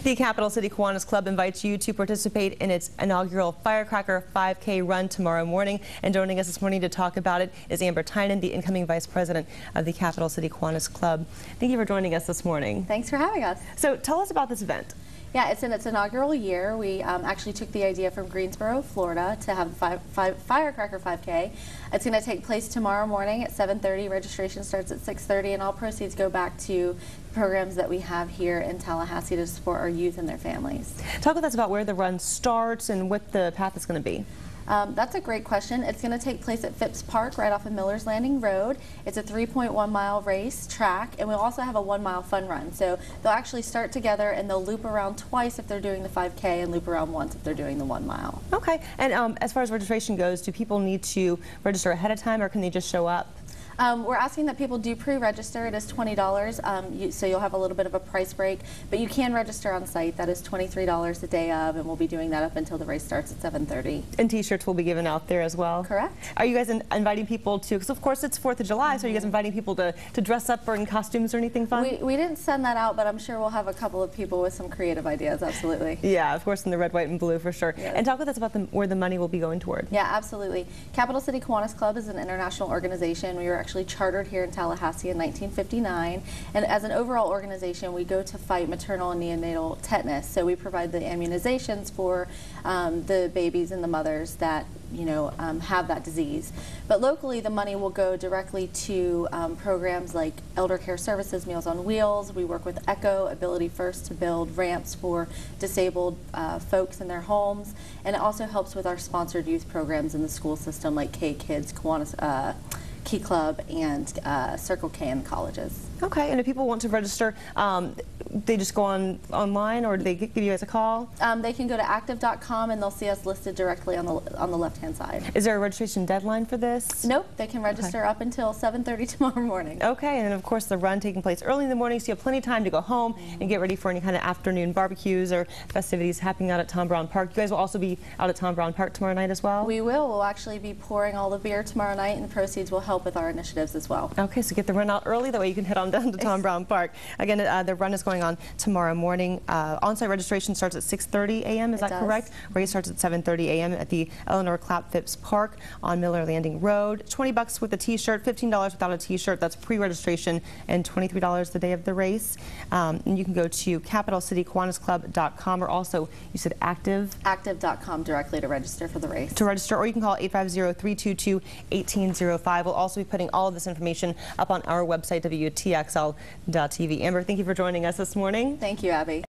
The Capital City Kiwanis Club invites you to participate in its inaugural Firecracker 5K run tomorrow morning. And joining us this morning to talk about it is Amber Tynan, the incoming vice president of the Capital City Kiwanis Club. Thank you for joining us this morning. Thanks for having us. So tell us about this event. Yeah, it's in its inaugural year. We um, actually took the idea from Greensboro, Florida, to have the five, five, Firecracker 5K. It's going to take place tomorrow morning at 7:30. Registration starts at 6:30, and all proceeds go back to programs that we have here in Tallahassee to support our youth and their families. Talk with us about where the run starts and what the path is going to be. Um, that's a great question. It's going to take place at Phipps Park right off of Miller's Landing Road. It's a 3.1 mile race track and we'll also have a one mile fun run. So they'll actually start together and they'll loop around twice if they're doing the 5K and loop around once if they're doing the one mile. Okay. And um, as far as registration goes, do people need to register ahead of time or can they just show up? Um, we're asking that people do pre-register. It is $20, um, you, so you'll have a little bit of a price break. But you can register on site. That is $23 the day of, and we'll be doing that up until the race starts at 7:30. And T-shirts will be given out there as well. Correct. Are you guys in inviting people to? Because of course it's Fourth of July, mm -hmm. so are you guys inviting people to to dress up or in costumes or anything fun? We, we didn't send that out, but I'm sure we'll have a couple of people with some creative ideas. Absolutely. Yeah, of course in the red, white, and blue for sure. Yes. And talk with us about the, where the money will be going toward. Yeah, absolutely. Capital City Kiwanis Club is an international organization. We were actually chartered here in Tallahassee in 1959. And as an overall organization, we go to fight maternal and neonatal tetanus. So we provide the immunizations for um, the babies and the mothers that you know um, have that disease. But locally, the money will go directly to um, programs like Elder Care Services, Meals on Wheels. We work with ECHO, Ability First, to build ramps for disabled uh, folks in their homes, and it also helps with our sponsored youth programs in the school system like K Kids, Kiwanis. Uh, Key Club and uh, Circle K in colleges. Okay, and if people want to register, um, they just go on online or do they give you guys a call? Um, they can go to active.com and they'll see us listed directly on the on the left hand side. Is there a registration deadline for this? Nope, they can register okay. up until 7:30 tomorrow morning. Okay, and then of course the run taking place early in the morning so you have plenty of time to go home mm -hmm. and get ready for any kind of afternoon barbecues or festivities happening out at Tom Brown Park. You guys will also be out at Tom Brown Park tomorrow night as well? We will. We'll actually be pouring all the beer tomorrow night and the proceeds will help with our initiatives as well. Okay, so get the run out early that way you can head on down to Tom Brown Park. Again, uh, the run is going on tomorrow morning. Uh, on-site registration starts at 6.30 a.m., is it that does. correct? Race starts at 7.30 a.m. at the Elinor Klapp Phipps Park on Miller Landing Road. 20 bucks with a t-shirt, $15 without a t-shirt. That's pre-registration and $23 the day of the race. Um, and you can go to capitalcitykiwanisclub.com or also, you said active? Active.com directly to register for the race. To register, or you can call 850-322-1805. We'll also be putting all of this information up on our website, WTXL.tv. Amber, thank you for joining us morning. Thank you, Abby.